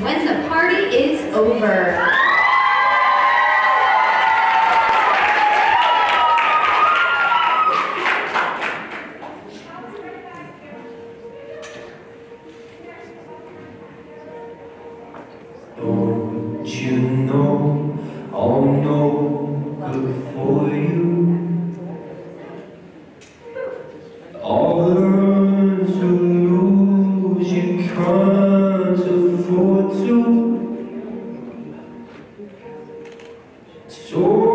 When the Party is Over. Don't you know I'm no good for you? Show!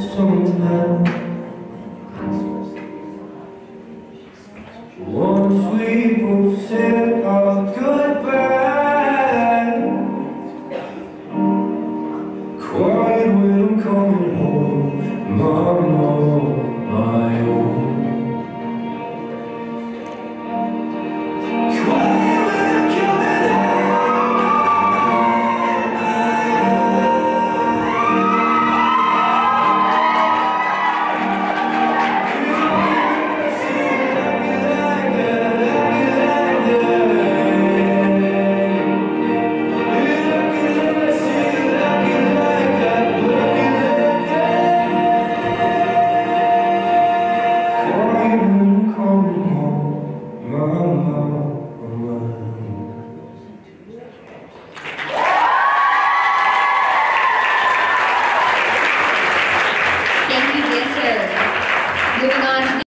Sometimes. Once we both said our goodbye. Quiet when I'm coming home, mama, Thank you, dancer. Moving on